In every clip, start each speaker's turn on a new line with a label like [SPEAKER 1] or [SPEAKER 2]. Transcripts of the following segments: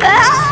[SPEAKER 1] à.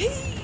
[SPEAKER 1] He